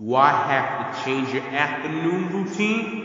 Do I have to change your afternoon routine?